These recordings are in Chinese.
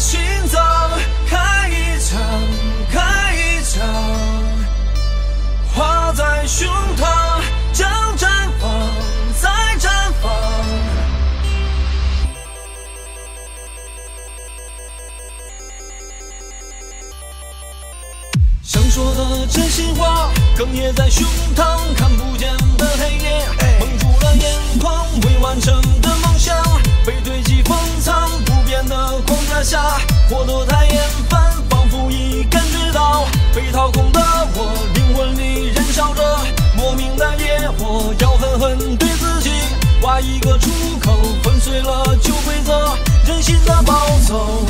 心脏开一枪开一枪花在胸膛将绽放再绽放。想说的真心话哽咽在胸膛看不见的黑。活得太厌烦，仿佛已感觉到被掏空的我，灵魂里燃烧着莫名的烈火，要狠狠对自己挖一个出口，粉碎了旧规则，任性的暴走，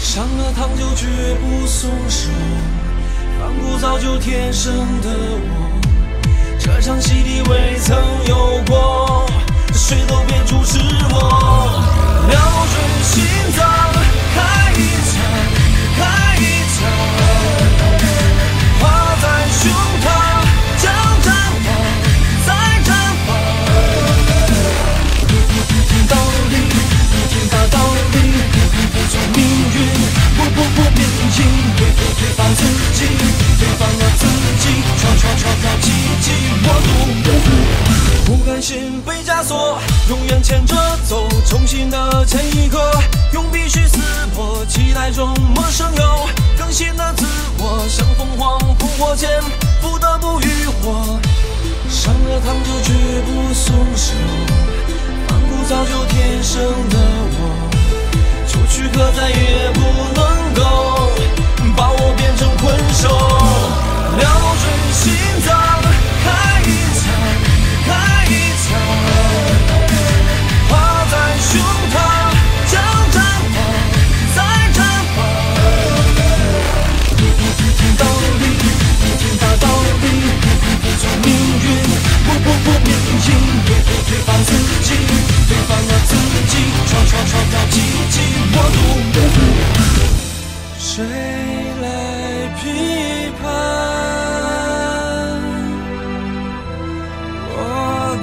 上了膛就绝不松手。反骨早就天生的我，心被枷锁，永远牵着走，重新的前一刻，用必须撕破，期待中陌生又更新的自我，像凤凰扑火前，不得不浴火，上了膛就绝不松手。反骨早就天生的我，出去可再也不能音乐别推翻自己推翻了自己创造创造奇迹我懂的谁来批判我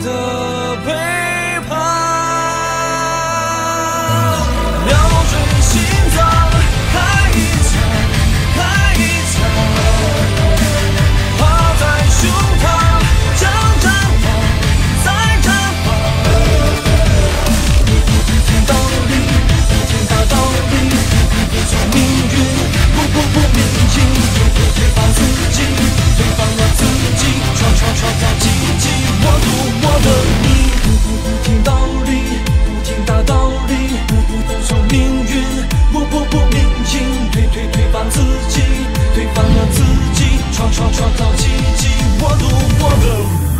的创造奇迹，我赌我等。